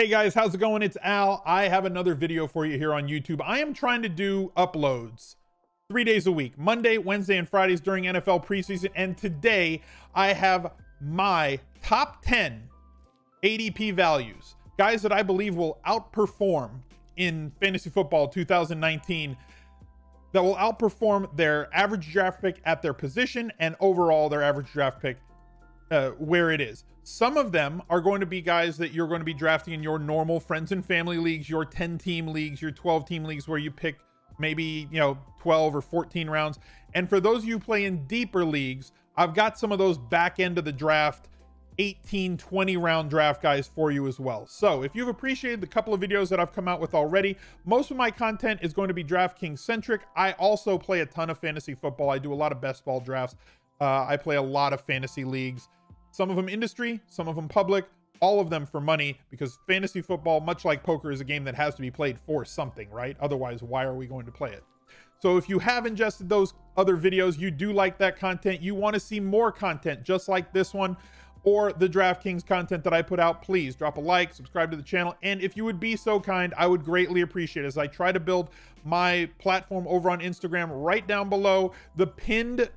Hey guys, how's it going? It's Al. I have another video for you here on YouTube. I am trying to do uploads three days a week Monday, Wednesday, and Fridays during NFL preseason. And today I have my top 10 ADP values, guys that I believe will outperform in fantasy football 2019 that will outperform their average draft pick at their position and overall their average draft pick uh, where it is. Some of them are going to be guys that you're going to be drafting in your normal friends and family leagues, your 10 team leagues, your 12 team leagues where you pick maybe, you know, 12 or 14 rounds. And for those of you play in deeper leagues, I've got some of those back end of the draft 18, 20 round draft guys for you as well. So if you've appreciated the couple of videos that I've come out with already, most of my content is going to be DraftKings centric. I also play a ton of fantasy football. I do a lot of best ball drafts. Uh, I play a lot of fantasy leagues. Some of them industry, some of them public, all of them for money because fantasy football, much like poker, is a game that has to be played for something, right? Otherwise, why are we going to play it? So if you have ingested those other videos, you do like that content, you want to see more content just like this one or the DraftKings content that I put out, please drop a like, subscribe to the channel, and if you would be so kind, I would greatly appreciate it as I try to build my platform over on Instagram right down below. The pinned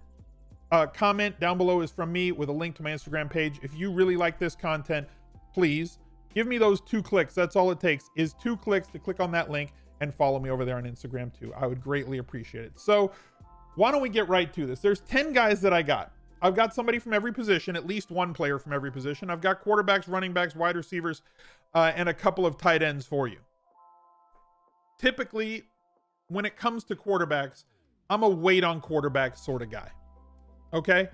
uh, comment down below is from me with a link to my Instagram page. If you really like this content, please give me those two clicks. That's all it takes is two clicks to click on that link and follow me over there on Instagram too. I would greatly appreciate it. So why don't we get right to this? There's 10 guys that I got. I've got somebody from every position, at least one player from every position. I've got quarterbacks, running backs, wide receivers, uh, and a couple of tight ends for you. Typically, when it comes to quarterbacks, I'm a wait on quarterback sort of guy. Okay.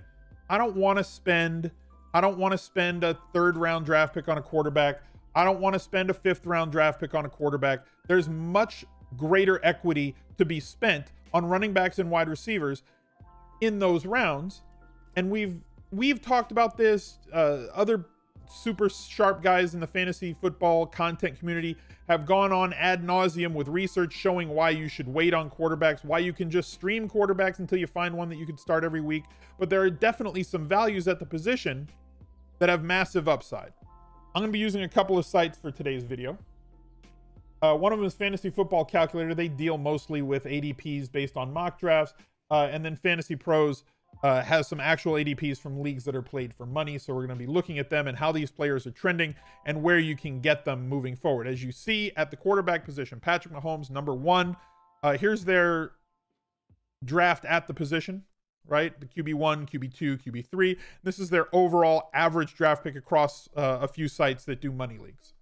I don't want to spend, I don't want to spend a third round draft pick on a quarterback. I don't want to spend a fifth round draft pick on a quarterback. There's much greater equity to be spent on running backs and wide receivers in those rounds. And we've we've talked about this. Uh, other super sharp guys in the fantasy football content community have gone on ad nauseum with research showing why you should wait on quarterbacks, why you can just stream quarterbacks until you find one that you can start every week. But there are definitely some values at the position that have massive upside. I'm going to be using a couple of sites for today's video. Uh, one of them is Fantasy Football Calculator. They deal mostly with ADPs based on mock drafts. Uh, and then Fantasy Pros uh, has some actual ADPs from leagues that are played for money. So we're going to be looking at them and how these players are trending and where you can get them moving forward. As you see at the quarterback position, Patrick Mahomes, number one. Uh, here's their draft at the position, right? The QB1, QB2, QB3. This is their overall average draft pick across uh, a few sites that do money leagues.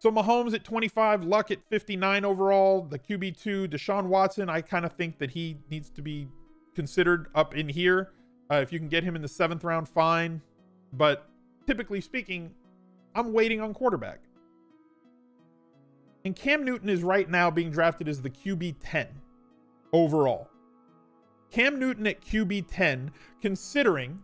So Mahomes at 25, Luck at 59 overall, the QB2, Deshaun Watson, I kind of think that he needs to be considered up in here. Uh, if you can get him in the seventh round, fine. But typically speaking, I'm waiting on quarterback. And Cam Newton is right now being drafted as the QB 10 overall. Cam Newton at QB 10, considering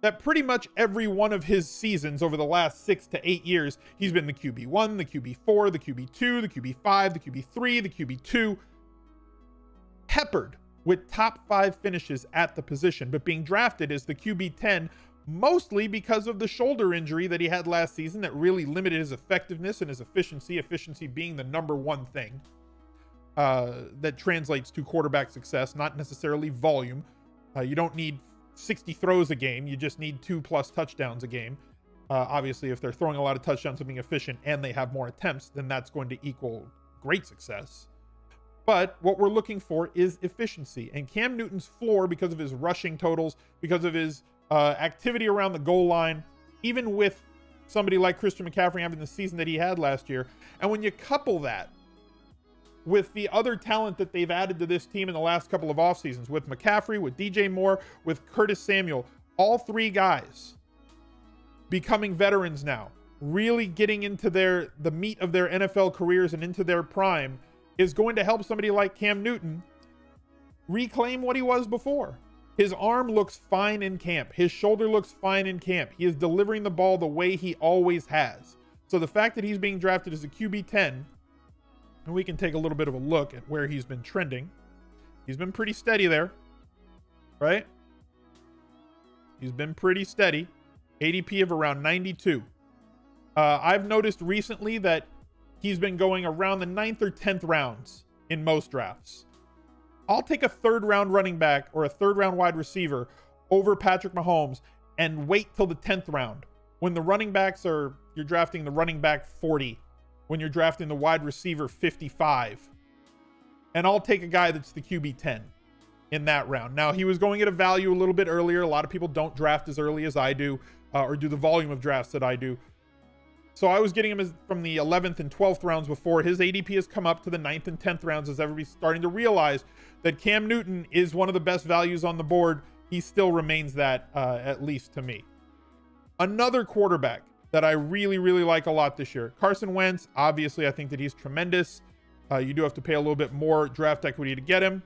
that pretty much every one of his seasons over the last six to eight years, he's been the QB1, the QB4, the QB2, the QB5, the QB3, the QB2, peppered with top five finishes at the position, but being drafted as the QB 10 mostly because of the shoulder injury that he had last season that really limited his effectiveness and his efficiency, efficiency being the number one thing uh, that translates to quarterback success, not necessarily volume. Uh, you don't need 60 throws a game, you just need two plus touchdowns a game. Uh, obviously, if they're throwing a lot of touchdowns and being efficient and they have more attempts, then that's going to equal great success. But what we're looking for is efficiency. And Cam Newton's floor, because of his rushing totals, because of his uh, activity around the goal line, even with somebody like Christian McCaffrey having the season that he had last year. And when you couple that with the other talent that they've added to this team in the last couple of off seasons, with McCaffrey, with DJ Moore, with Curtis Samuel, all three guys becoming veterans now, really getting into their the meat of their NFL careers and into their prime is going to help somebody like Cam Newton reclaim what he was before. His arm looks fine in camp. His shoulder looks fine in camp. He is delivering the ball the way he always has. So the fact that he's being drafted as a QB 10, and we can take a little bit of a look at where he's been trending. He's been pretty steady there, right? He's been pretty steady. ADP of around 92. Uh, I've noticed recently that he's been going around the ninth or 10th rounds in most drafts. I'll take a third round running back or a third round wide receiver over Patrick Mahomes and wait till the 10th round when the running backs are, you're drafting the running back 40, when you're drafting the wide receiver 55. And I'll take a guy that's the QB 10 in that round. Now, he was going at a value a little bit earlier. A lot of people don't draft as early as I do uh, or do the volume of drafts that I do. So I was getting him as, from the 11th and 12th rounds before. His ADP has come up to the 9th and 10th rounds as everybody's starting to realize that Cam Newton is one of the best values on the board. He still remains that, uh, at least to me. Another quarterback that I really, really like a lot this year Carson Wentz. Obviously, I think that he's tremendous. Uh, you do have to pay a little bit more draft equity to get him.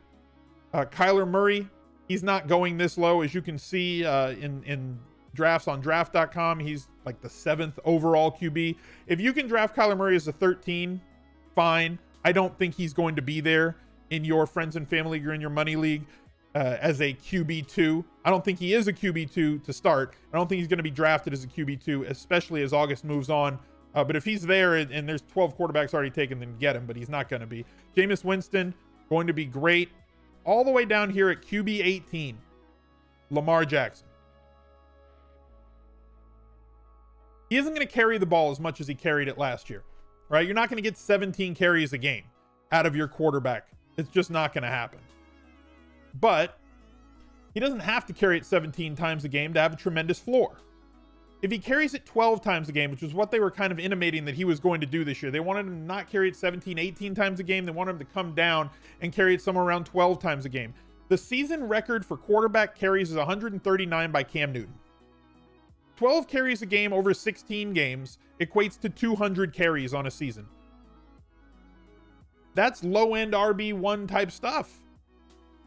Uh, Kyler Murray, he's not going this low. As you can see uh, in, in drafts on draft.com, he's like the seventh overall QB. If you can draft Kyler Murray as a 13, fine. I don't think he's going to be there in your friends and family or in your money league uh, as a QB2. I don't think he is a QB2 to start. I don't think he's going to be drafted as a QB2, especially as August moves on. Uh, but if he's there and, and, there's 12 quarterbacks already taken, then get him, but he's not going to be. Jameis Winston, going to be great. All the way down here at QB 18, Lamar Jackson. He isn't going to carry the ball as much as he carried it last year, right? You're not going to get 17 carries a game out of your quarterback. It's just not going to happen. But he doesn't have to carry it 17 times a game to have a tremendous floor. If he carries it 12 times a game, which is what they were kind of intimating that he was going to do this year, they wanted him to not carry it 17, 18 times a game. They wanted him to come down and carry it somewhere around 12 times a game. The season record for quarterback carries is 139 by Cam Newton. 12 carries a game over 16 games equates to 200 carries on a season. That's low end RB1 type stuff.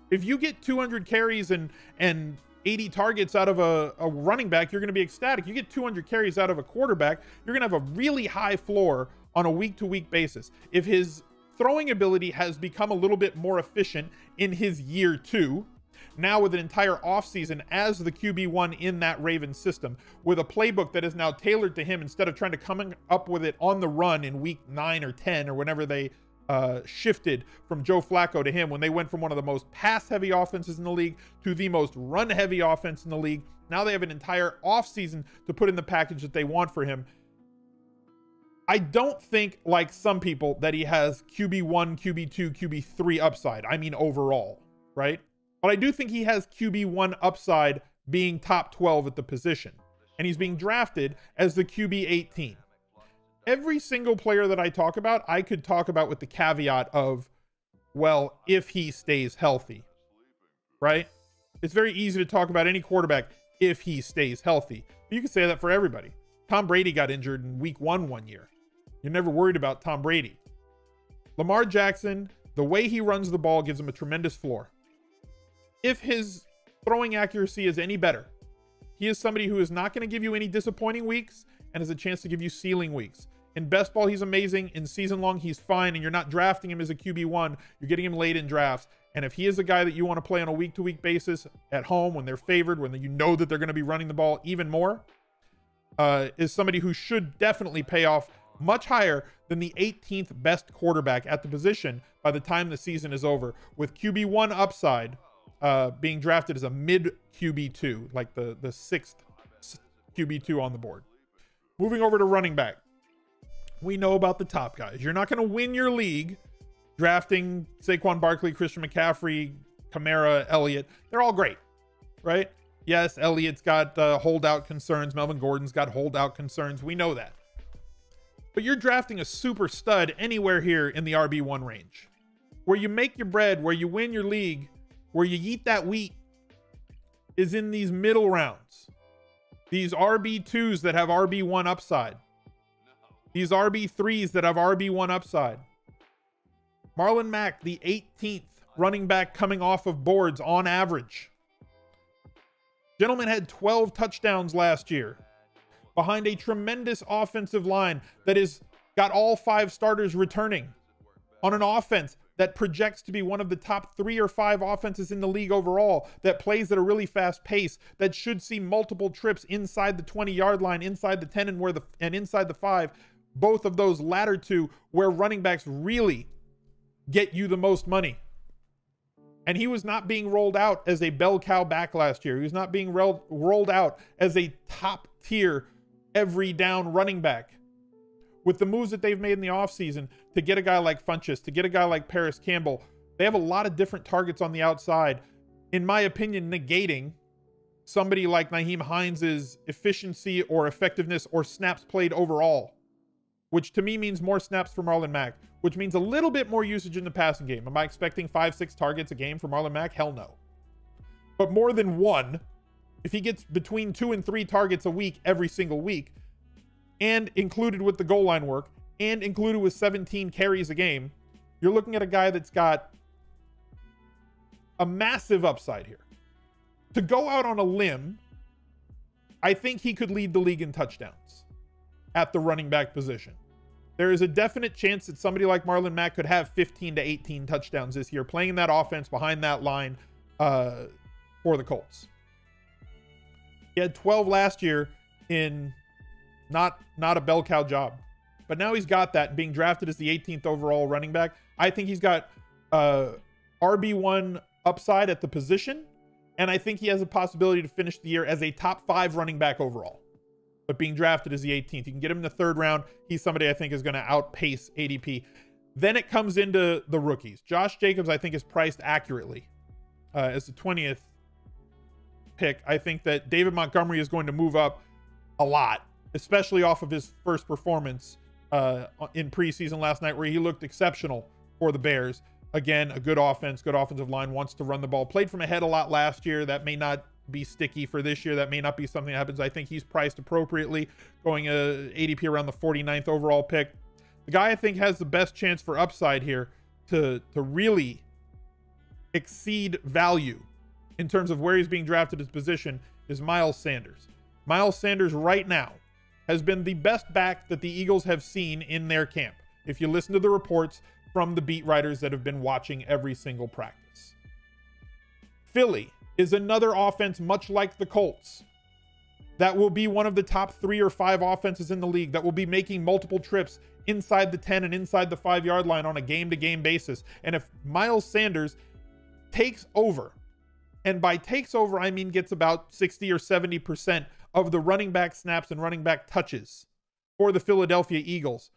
If you get 200 carries and and 80 targets out of a, a running back, you're going to be ecstatic. You get 200 carries out of a quarterback, you're going to have a really high floor on a week to week basis. If his throwing ability has become a little bit more efficient in his year two, now with an entire offseason as the QB1 in that Ravens system, with a playbook that is now tailored to him instead of trying to come up with it on the run in week nine or 10 or whenever they uh, shifted from Joe Flacco to him when they went from one of the most pass heavy offenses in the league to the most run heavy offense in the league. Now they have an entire offseason to put in the package that they want for him. I don't think, like some people, that he has QB1, QB2, QB3 upside. I mean, overall, right? But I do think he has QB1 upside being top 12 at the position. And he's being drafted as the QB 18 every single player that I talk about, I could talk about with the caveat of, well, if he stays healthy, right? It's very easy to talk about any quarterback if he stays healthy. But you can say that for everybody. Tom Brady got injured in week one one year. You're never worried about Tom Brady. Lamar Jackson, the way he runs the ball gives him a tremendous floor. If his throwing accuracy is any better, he is somebody who is not going to give you any disappointing weeks and has a chance to give you ceiling weeks. In best ball, he's amazing. In season long, he's fine. And you're not drafting him as a QB1. You're getting him late in drafts. And if he is a guy that you want to play on a week to week basis at home when they're favored, when you know that they're going to be running the ball even more, uh, is somebody who should definitely pay off much higher than the 18th best quarterback at the position by the time the season is over, with QB1 upside uh, being drafted as a mid QB2, like the, the sixth QB2 on the board. Moving over to running back we know about the top guys. You're not going to win your league drafting Saquon Barkley, Christian McCaffrey, Kamara, Elliott. They're all great, right? Yes, Elliott's got uh, holdout concerns. Melvin Gordon's got holdout concerns. We know that. But you're drafting a super stud anywhere here in the RB1 range. Where you make your bread, where you win your league, where you eat that wheat is in these middle rounds. These RB2s that have RB1 upside. These RB3s that have RB1 upside. Marlon Mack, the 18th running back coming off of boards on average. Gentleman had 12 touchdowns last year behind a tremendous offensive line that has got all five starters returning on an offense that projects to be one of the top three or five offenses in the league overall, that plays at a really fast pace, that should see multiple trips inside the 20 yard line, inside the 10 and where the and inside the five, both of those latter two where running backs really get you the most money. And he was not being rolled out as a bell cow back last year. He was not being rolled, rolled out as a top tier every down running back with the moves that they've made in the offseason to get a guy like Funchess, to get a guy like Parris Campbell, they have a lot of different targets on the outside. In my opinion, negating somebody like Nyheim Hines's efficiency or effectiveness or snaps played overall, which to me means more snaps for Marlon Mack, which means a little bit more usage in the passing game. Am I expecting five, six targets a game for Marlon Mack? Hell no. But more than one, if he gets between two and three targets a week every single week, and included with the goal line work and included with 17 carries a game, you're looking at a guy that's got a massive upside here. To go out on a limb, I think he could lead the league in touchdowns at the running back position. There is a definite chance that somebody like Marlon Mack could have 15 to 18 touchdowns this year, playing that offense behind that line uh, for the Colts. He had 12 last year in not not a bell cow job. But now he's got that being drafted as the 18th overall running back. I think he's got uh, RB1 upside at the position. And I think he has a possibility to finish the year as a top five running back overall. But being drafted as the 18th, you can get him in the third round. He's somebody I think is going to outpace ADP. Then it comes into the rookies. Josh Jacobs, I think, is priced accurately uh, as the 20th pick. I think that David Montgomery is going to move up a lot especially off of his first performance uh, in preseason last night, where he looked exceptional for the Bears. Again, a good offense, good offensive line, wants to run the ball. Played from ahead a lot last year. That may not be sticky for this year. That may not be something that happens. I think he's priced appropriately, going a uh, ADP around the 49th overall pick. The guy I think has the best chance for upside here to to really exceed value in terms of where he's being drafted his position is Miles Sanders. Miles Sanders right now has been the best back that the Eagles have seen in their camp. If you listen to the reports from the beat writers that have been watching every single practice, Philly is another offense much like the Colts that will be one of the top three or five offenses in the league that will be making multiple trips inside the 10 and inside the five yard line on a game to game basis. And if Miles Sanders takes over, and by takes over, I mean gets about 60 or 70% of the running back snaps and running back touches for the Philadelphia Eagles.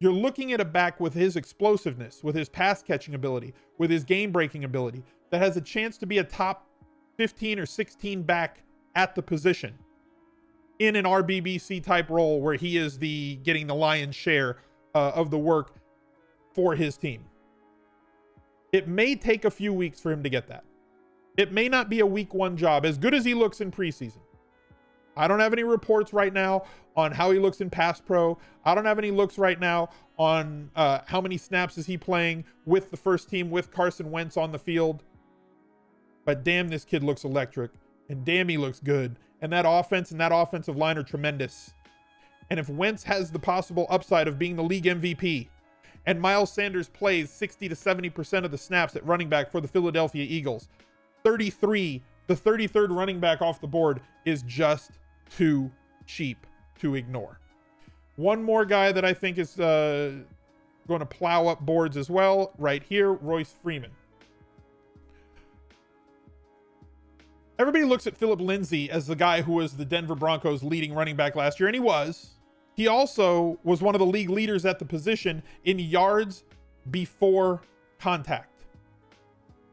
You're looking at a back with his explosiveness, with his pass catching ability, with his game breaking ability that has a chance to be a top 15 or 16 back at the position in an RBBC type role where he is the getting the lion's share uh, of the work for his team. It may take a few weeks for him to get that. It may not be a week one job, as good as he looks in preseason. I don't have any reports right now on how he looks in pass pro. I don't have any looks right now on uh, how many snaps is he playing with the first team with Carson Wentz on the field. But damn, this kid looks electric, and damn, he looks good. And that offense and that offensive line are tremendous. And if Wentz has the possible upside of being the league MVP, and Miles Sanders plays 60 to 70% of the snaps at running back for the Philadelphia Eagles, 33, the 33rd running back off the board is just too cheap to ignore. One more guy that I think is uh, going to plow up boards as well, right here, Royce Freeman. Everybody looks at Phillip Lindsay as the guy who was the Denver Broncos leading running back last year, and he was. He also was one of the league leaders at the position in yards before contact.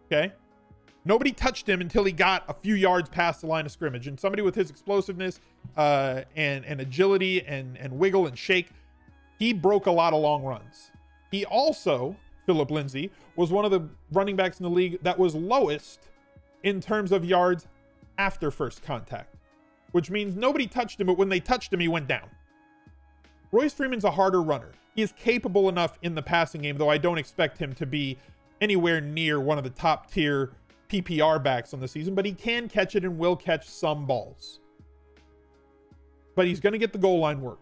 Okay. Nobody touched him until he got a few yards past the line of scrimmage. And somebody with his explosiveness uh, and, and agility and, and wiggle and shake, he broke a lot of long runs. He also, Phillip Lindsay, was one of the running backs in the league that was lowest in terms of yards after first contact, which means nobody touched him, but when they touched him, he went down. Royce Freeman's a harder runner. He is capable enough in the passing game, though I don't expect him to be anywhere near one of the top tier PPR backs on the season, but he can catch it and will catch some balls. But he's going to get the goal line work.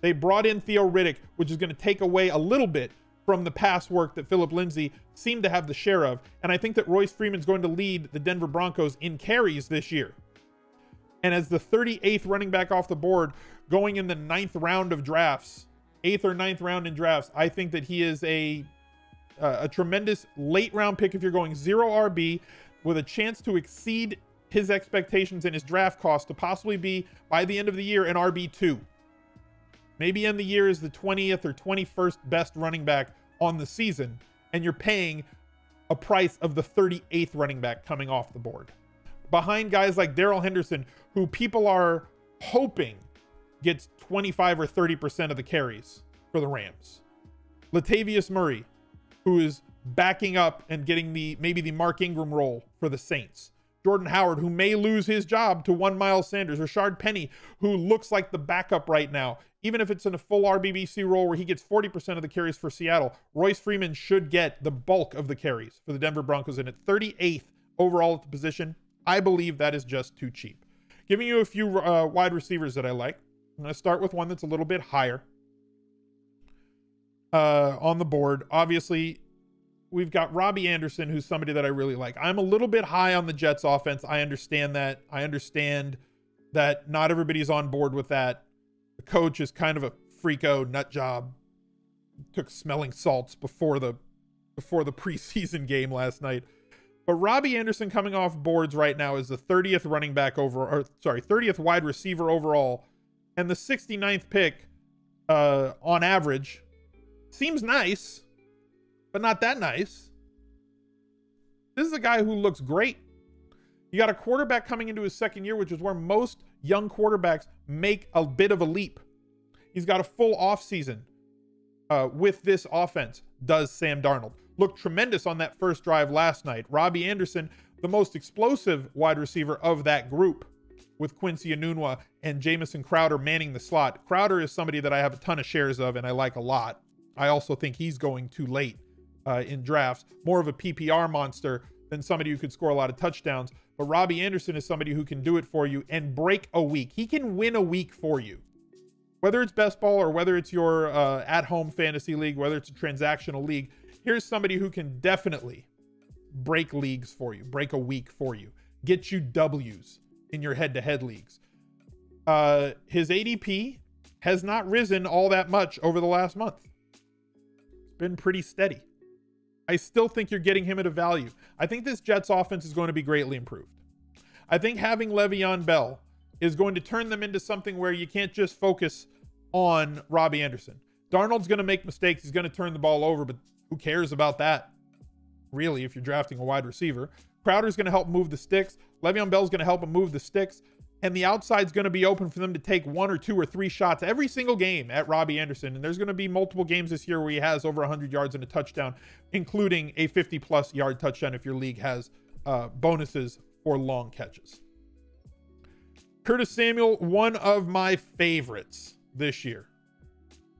They brought in Theo Riddick, which is going to take away a little bit from the pass work that Phillip Lindsay seemed to have the share of. And I think that Royce Freeman's going to lead the Denver Broncos in carries this year. And as the 38th running back off the board, going in the ninth round of drafts, eighth or ninth round in drafts, I think that he is a uh, a tremendous late round pick if you're going zero RB with a chance to exceed his expectations and his draft cost to possibly be by the end of the year an RB2. Maybe end the year is the 20th or 21st best running back on the season, and you're paying a price of the 38th running back coming off the board. Behind guys like Darrell Henderson, who people are hoping gets 25 or 30% of the carries for the Rams. Latavius Murray, who is backing up and getting the maybe the Mark Ingram role for the Saints. Jordan Howard, who may lose his job to one Miles Sanders, Rashaad Penny, who looks like the backup right now, even if it's in a full RBBC role where he gets 40% of the carries for Seattle, Royce Freeman should get the bulk of the carries for the Denver Broncos. And at 38th overall at the position, I believe that is just too cheap. Giving you a few uh, wide receivers that I like. I'm going to start with one that's a little bit higher uh, on the board. Obviously, we've got Robbie Anderson, who's somebody that I really like. I'm a little bit high on the Jets offense. I understand that. I understand that not everybody's on board with that. The coach is kind of a freako nut job. Took smelling salts before the before the preseason game last night. But Robbie Anderson coming off boards right now is the 30th running back over or sorry, 30th wide receiver overall and the 69th pick uh on average seems nice but not that nice. This is a guy who looks great. You got a quarterback coming into his second year, which is where most young quarterbacks make a bit of a leap. He's got a full offseason uh, with this offense, does Sam Darnold. Looked tremendous on that first drive last night. Robbie Anderson, the most explosive wide receiver of that group, with Quincy Enunwa and Jamison Crowder manning the slot. Crowder is somebody that I have a ton of shares of and I like a lot. I also think he's going too late uh, in drafts, more of a PPR monster than somebody who could score a lot of touchdowns. But Robbie Anderson is somebody who can do it for you and break a week. He can win a week for you. Whether it's best ball or whether it's your uh, at home fantasy league, whether it's a transactional league, here's somebody who can definitely break leagues for you, break a week for you, get you W's in your head to head leagues. Uh, his ADP has not risen all that much over the last month. Been pretty steady. I still think you're getting him at a value. I think this Jets offense is going to be greatly improved. I think having Le'Veon Bell is going to turn them into something where you can't just focus on Robbie Anderson. Darnold's going to make mistakes. He's going to turn the ball over, but who cares about that? Really, if you're drafting a wide receiver. Crowder's going to help move the sticks. Le'Veon Bell's going to help him move the sticks and the outside's going to be open for them to take one or two or three shots every single game at Robbie Anderson. And there's going to be multiple games this year where he has over 100 yards and a touchdown, including a 50 plus yard touchdown if your league has uh, bonuses for long catches. Curtis Samuel, one of my favorites this year.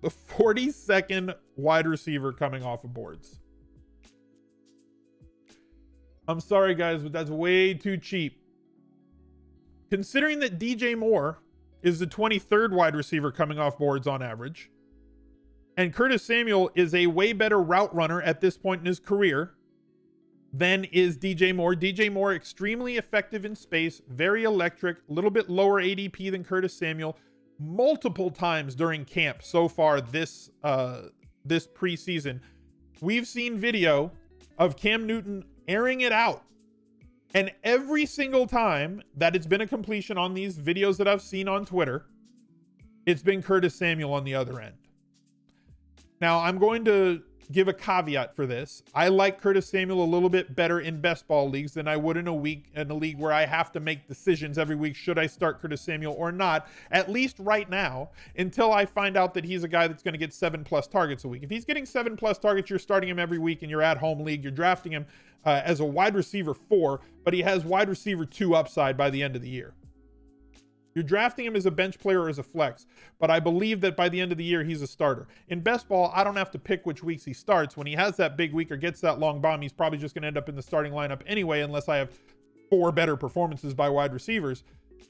The 42nd wide receiver coming off of boards. I'm sorry, guys, but that's way too cheap Considering that DJ Moore is the 23rd wide receiver coming off boards on average, and Curtis Samuel is a way better route runner at this point in his career than is DJ Moore. DJ Moore extremely effective in space, very electric, a little bit lower ADP than Curtis Samuel. Multiple times during camp so far this uh, this preseason, we've seen video of Cam Newton airing it out and every single time that it's been a completion on these videos that I've seen on Twitter, it's been Curtis Samuel on the other end. Now, I'm going to give a caveat for this. I like Curtis Samuel a little bit better in best ball leagues than I would in a week in a league where I have to make decisions every week should I start Curtis Samuel or not, at least right now, until I find out that he's a guy that's going to get seven plus targets a week. If he's getting seven plus targets, you're starting him every week in your at home league, you're drafting him uh, as a wide receiver four, but he has wide receiver two upside by the end of the year. You're drafting him as a bench player or as a flex, but I believe that by the end of the year, he's a starter. In best ball, I don't have to pick which weeks he starts. When he has that big week or gets that long bomb, he's probably just going to end up in the starting lineup anyway, unless I have four better performances by wide receivers.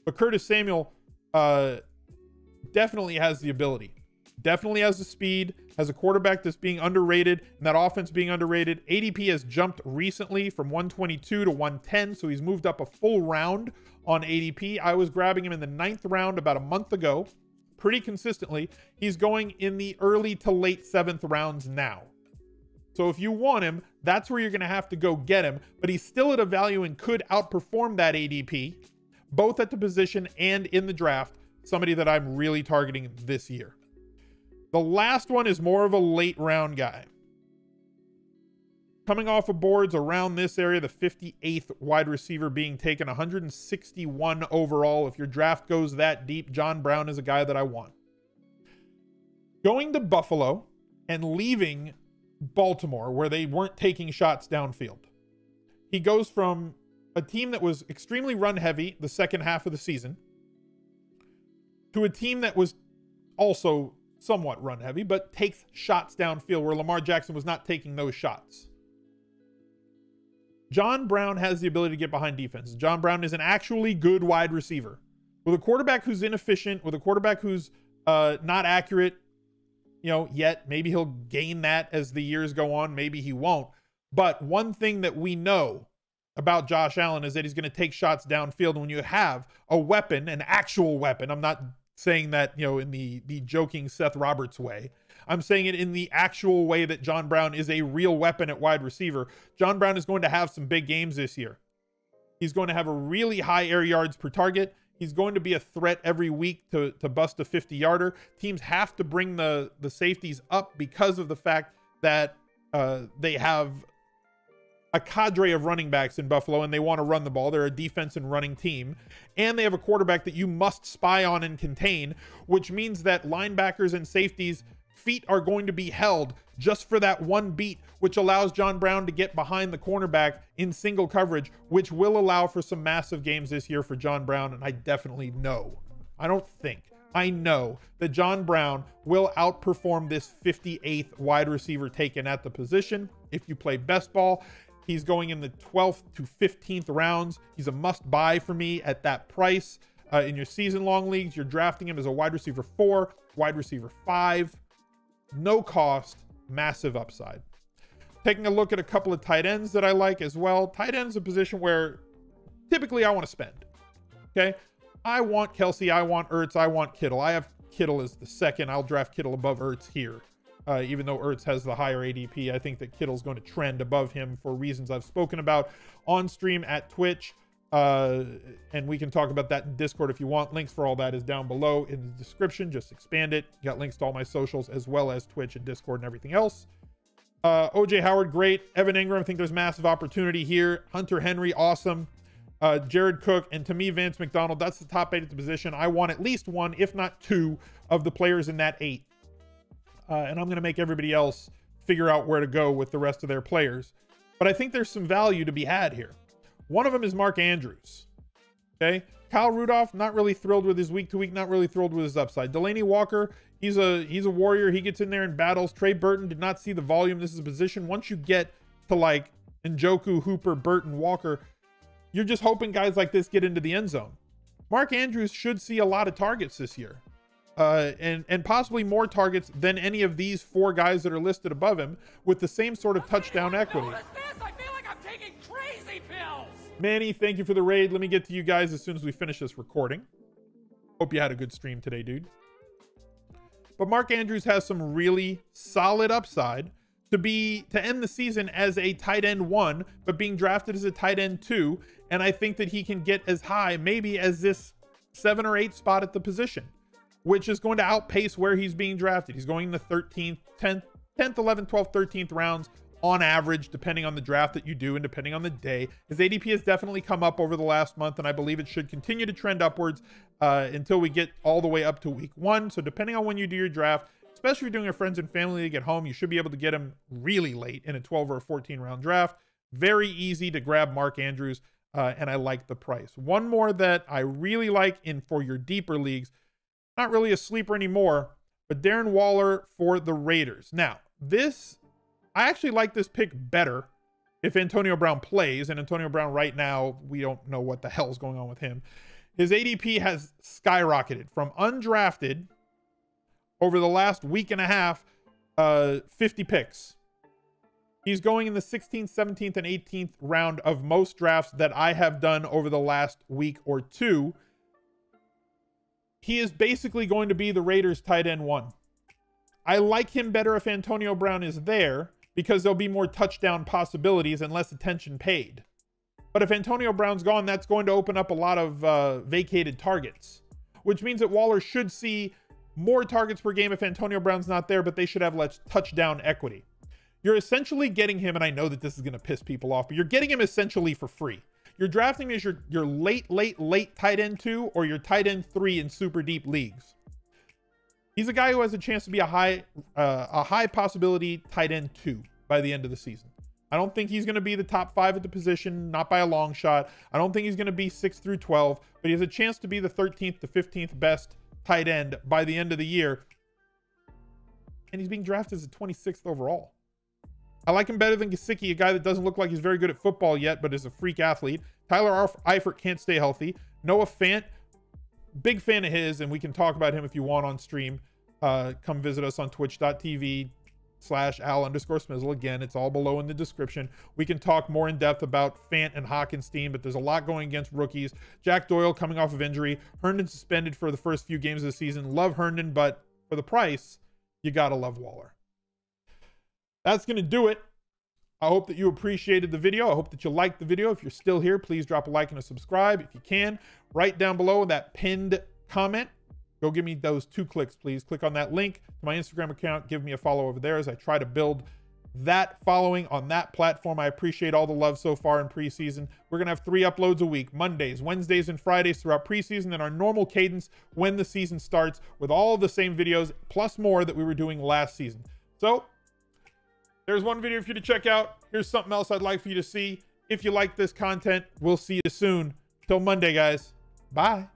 But Curtis Samuel uh, definitely has the ability, definitely has the speed, has a quarterback that's being underrated, and that offense being underrated. ADP has jumped recently from 122 to 110, so he's moved up a full round on ADP. I was grabbing him in the ninth round about a month ago, pretty consistently. He's going in the early to late seventh rounds now. So if you want him, that's where you're going to have to go get him. But he's still at a value and could outperform that ADP, both at the position and in the draft. Somebody that I'm really targeting this year. The last one is more of a late round guy. Coming off of boards around this area, the 58th wide receiver being taken, 161 overall. If your draft goes that deep, John Brown is a guy that I want. Going to Buffalo and leaving Baltimore, where they weren't taking shots downfield. He goes from a team that was extremely run heavy the second half of the season to a team that was also somewhat run heavy, but takes shots downfield where Lamar Jackson was not taking those shots. John Brown has the ability to get behind defense. John Brown is an actually good wide receiver. With a quarterback who's inefficient, with a quarterback who's uh, not accurate, you know, yet maybe he'll gain that as the years go on. Maybe he won't. But one thing that we know about Josh Allen is that he's going to take shots downfield. And when you have a weapon, an actual weapon, I'm not saying that, you know, in the the joking Seth Roberts way. I'm saying it in the actual way that John Brown is a real weapon at wide receiver. John Brown is going to have some big games this year. He's going to have a really high air yards per target. He's going to be a threat every week to, to bust a 50 yarder. Teams have to bring the, the safeties up because of the fact that uh, they have a cadre of running backs in Buffalo and they want to run the ball. They're a defense and running team. And they have a quarterback that you must spy on and contain, which means that linebackers and safeties feet are going to be held just for that one beat, which allows John Brown to get behind the cornerback in single coverage, which will allow for some massive games this year for John Brown. And I definitely know, I don't think, I know that John Brown will outperform this 58th wide receiver taken at the position. If you play best ball, he's going in the 12th to 15th rounds. He's a must buy for me at that price. Uh, in your season long leagues, you're drafting him as a wide receiver four, wide receiver five no cost, massive upside. Taking a look at a couple of tight ends that I like as well. Tight end's a position where typically I want to spend. Okay. I want Kelce, I want Ertz, I want Kittle. I have Kittle as the second. I'll draft Kittle above Ertz here. Uh, even though Ertz has the higher ADP, I think that Kittle's going to trend above him for reasons I've spoken about on stream at Twitch. Uh, and we can talk about that in Discord if you want. Links for all that is down below in the description. Just expand it. You got links to all my socials as well as Twitch and Discord and everything else. Uh, OJ Howard, great. Evan Engram, I think there's massive opportunity here. Hunter Henry, awesome. Uh, Jared Cook, and to me, Vance McDonald, that's the top eight at the position. I want at least one, if not two, of the players in that eight. Uh, and I'm going to make everybody else figure out where to go with the rest of their players. But I think there's some value to be had here. One of them is Mark Andrews. Okay. Kyle Rudolph, not really thrilled with his week to week, not really thrilled with his upside. Delanie Walker, he's a he's a warrior. He gets in there and battles. Trey Burton did not see the volume. This is a position. Once you get to like Njoku, Hooper, Burton, Walker, you're just hoping guys like this get into the end zone. Mark Andrews should see a lot of targets this year. Uh, and and possibly more targets than any of these four guys that are listed above him with the same sort of touchdown equity. Manny, thank you for the raid. Let me get to you guys as soon as we finish this recording. Hope you had a good stream today, dude. But Mark Andrews has some really solid upside to be to end the season as a tight end one, but being drafted as a tight end two. And I think that he can get as high, maybe as this seven or eight spot at the position, which is going to outpace where he's being drafted. He's going in the 13th, 10th, 10th, 11th, 12th, 13th rounds on average, depending on the draft that you do and depending on the day. His ADP has definitely come up over the last month, and I believe it should continue to trend upwards uh, until we get all the way up to week one. So, depending on when you do your draft, especially if you're doing a friends and family league at home, you should be able to get him really late in a 12 or a 14 round draft. Very easy to grab Mark Andrews, uh, and I like the price. One more that I really like in for your deeper leagues, not really a sleeper anymore, but Darren Waller for the Raiders. Now, this I actually like this pick better if Antonio Brown plays. And Antonio Brown, right now, we don't know what the hell's going on with him. His ADP has skyrocketed from undrafted over the last week and a half, uh, 50 picks. He's going in the 16th, 17th, and 18th round of most drafts that I have done over the last week or two. He is basically going to be the Raiders tight end one. I like him better if Antonio Brown is there because there'll be more touchdown possibilities and less attention paid. But if Antonio Brown's gone, that's going to open up a lot of uh, vacated targets, which means that Waller should see more targets per game if Antonio Brown's not there, but they should have less touchdown equity. You're essentially getting him, and I know that this is going to piss people off, but you're getting him essentially for free. You're drafting as your, your late, late, late tight end two or your tight end three in super deep leagues. He's a guy who has a chance to be a high uh, a high possibility tight end two by the end of the season. I don't think he's going to be the top five at the position, not by a long shot. I don't think he's going to be six through 12, but he has a chance to be the 13th to 15th best tight end by the end of the year. And he's being drafted as a 26th overall. I like him better than Gesicki, a guy that doesn't look like he's very good at football yet, but is a freak athlete. Tyler Eifert can't stay healthy. Noah Fant big fan of his, and we can talk about him if you want on stream. Uh, come visit us on twitch.tv slash al underscore smizzle. Again, it's all below in the description. We can talk more in depth about Fant and Hockenson, but there's a lot going against rookies. Jack Doyle coming off of injury. Herndon suspended for the first few games of the season. Love Herndon, but for the price, you got to love Waller. That's going to do it. I hope that you appreciated the video. I hope that you liked the video. If you're still here, please drop a like and a subscribe. If you can, right down below that pinned comment, go give me those two clicks, please. Click on that link to my Instagram account. Give me a follow over there as I try to build that following on that platform. I appreciate all the love so far in preseason. We're going to have three uploads a week Mondays, Wednesdays, and Fridays throughout preseason, and our normal cadence when the season starts with all the same videos plus more that we were doing last season. So there's one video for you to check out. Here's something else I'd like for you to see. If you like this content, we'll see you soon. Till Monday, guys. Bye.